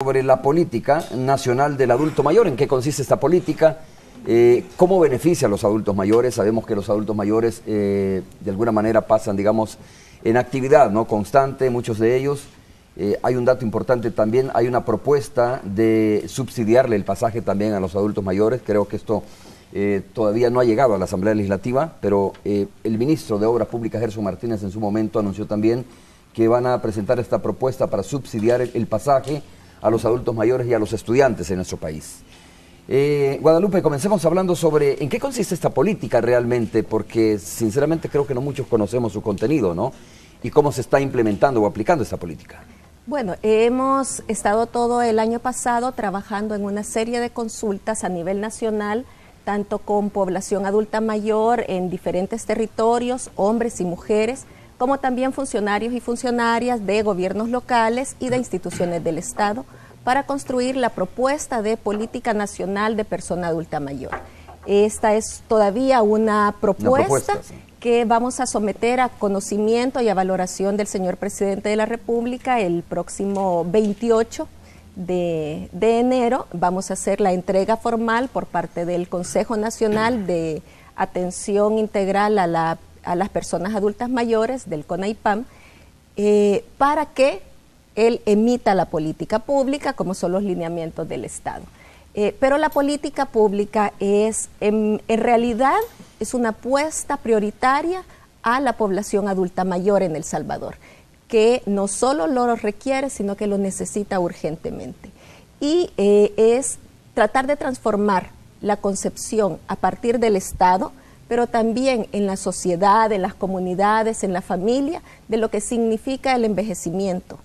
sobre la política nacional del adulto mayor, en qué consiste esta política, eh, cómo beneficia a los adultos mayores. Sabemos que los adultos mayores eh, de alguna manera pasan, digamos, en actividad no constante, muchos de ellos. Eh, hay un dato importante también, hay una propuesta de subsidiarle el pasaje también a los adultos mayores. Creo que esto todavía no ha llegado a la Asamblea Legislativa, pero el ministro de Obras Públicas, Gerson Martínez, en su momento anunció también que van a presentar esta propuesta para subsidiar el pasaje a los adultos mayores y a los estudiantes en nuestro país. Eh, Guadalupe, comencemos hablando sobre en qué consiste esta política realmente, porque sinceramente creo que no muchos conocemos su contenido, ¿no? Y cómo se está implementando o aplicando esta política. Bueno, hemos estado todo el año pasado trabajando en una serie de consultas a nivel nacional, tanto con población adulta mayor en diferentes territorios, hombres y mujeres, como también funcionarios y funcionarias de gobiernos locales y de instituciones del Estado para construir la propuesta de política nacional de persona adulta mayor. Esta es todavía una propuesta, que vamos a someter a conocimiento y a valoración del señor presidente de la República el próximo 28 de, de, enero. Vamos a hacer la entrega formal por parte del Consejo Nacional de Atención Integral a la a las personas adultas mayores del CONAIPAM eh, para que él emita la política pública como son los lineamientos del Estado. Eh, pero la política pública es, en, realidad, es una apuesta prioritaria a la población adulta mayor en El Salvador, que no solo lo requiere, sino que lo necesita urgentemente. Y eh, es tratar de transformar la concepción a partir del Estado, pero también en la sociedad, en las comunidades, en la familia, de lo que significa el envejecimiento,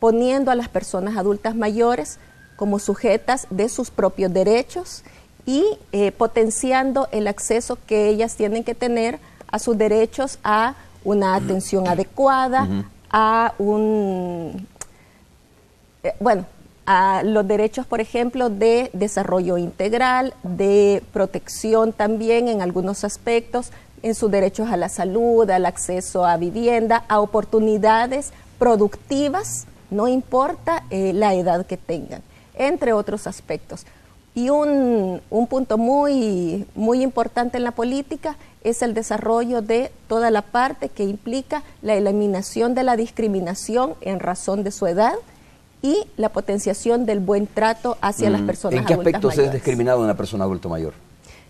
poniendo a las personas adultas mayores como sujetas de sus propios derechos y eh, potenciando el acceso que ellas tienen que tener a sus derechos a una atención adecuada, a un, eh, bueno, a los derechos, por ejemplo, de desarrollo integral, de protección también en algunos aspectos, en sus derechos a la salud, al acceso a vivienda, a oportunidades productivas, no importa eh, la edad que tengan, entre otros aspectos. Y un, un, punto muy, muy importante en la política es el desarrollo de toda la parte que implica la eliminación de la discriminación en razón de su edad, y la potenciación del buen trato hacia las mm, personas adultas ¿En qué aspectos es discriminado una persona adulta mayor?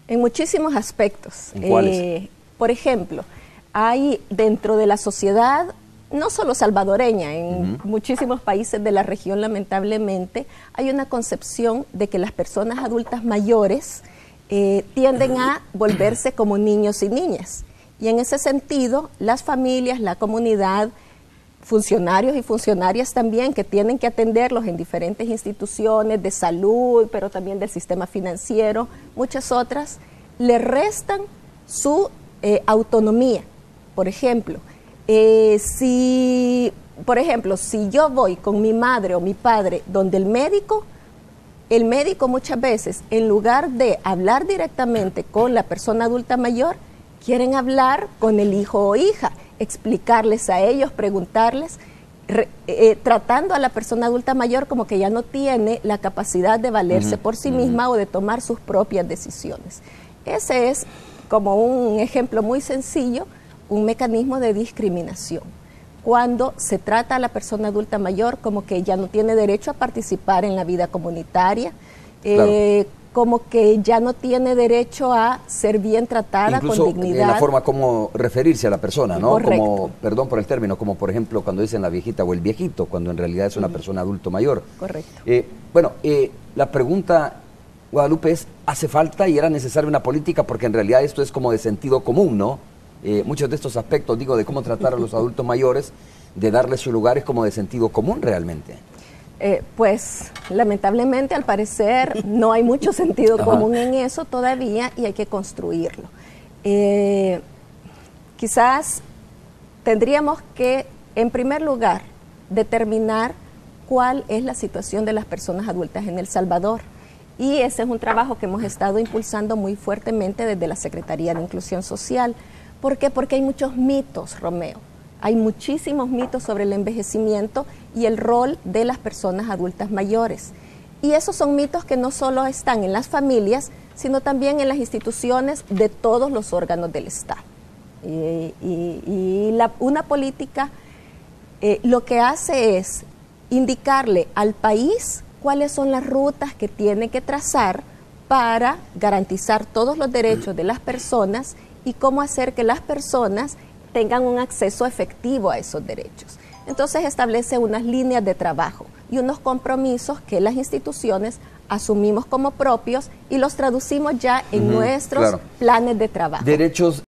En muchísimos aspectos. Eh, por ejemplo, hay dentro de la sociedad, no solo salvadoreña, en muchísimos países de la región lamentablemente, hay una concepción de que las personas adultas mayores eh, tienden a volverse como niños y niñas. Y en ese sentido, las familias, la comunidad, funcionarios y funcionarias también que tienen que atenderlos en diferentes instituciones de salud, pero también del sistema financiero, muchas otras, le restan su eh, autonomía. Por ejemplo, eh, si, por ejemplo, si yo voy con mi madre o mi padre donde el médico, el médico muchas veces, en lugar de hablar directamente con la persona adulta mayor, quieren hablar con el hijo o hija explicarles a ellos, preguntarles, eh, tratando a la persona adulta mayor como que ya no tiene la capacidad de valerse por sí misma o de tomar sus propias decisiones. Ese es, como un ejemplo muy sencillo, un mecanismo de discriminación. Cuando se trata a la persona adulta mayor como que ya no tiene derecho a participar en la vida comunitaria, eh, como que ya no tiene derecho a ser bien tratada con dignidad. En la forma como referirse a la persona, ¿no? Como, perdón por el término, como por ejemplo cuando dicen la viejita o el viejito, cuando en realidad es una persona adulto mayor. Correcto. Eh, bueno, eh, la pregunta, Guadalupe, es, ¿hace falta y era necesaria una política? Porque en realidad esto es como de sentido común, ¿no? Eh, muchos de estos aspectos, digo, de cómo tratar a los adultos mayores, de darles su lugar es como de sentido común realmente. Eh, pues lamentablemente al parecer no hay mucho sentido común en eso todavía y hay que construirlo. Eh, quizás tendríamos que, en primer lugar, determinar cuál es la situación de las personas adultas en El Salvador. Y ese es un trabajo que hemos estado impulsando muy fuertemente desde la Secretaría de Inclusión Social. ¿Por qué? Porque hay muchos mitos, Romeo. Hay muchísimos mitos sobre el envejecimiento y el rol de las personas adultas mayores. Y esos son mitos que no solo están en las familias, sino también en las instituciones de todos los órganos del Estado. Y, una política eh, lo que hace es indicarle al país cuáles son las rutas que tiene que trazar para garantizar todos los derechos de las personas y cómo hacer que las personas tengan un acceso efectivo a esos derechos. Entonces establece unas líneas de trabajo y unos compromisos que las instituciones asumimos como propios y los traducimos ya en nuestros planes de trabajo. Derechos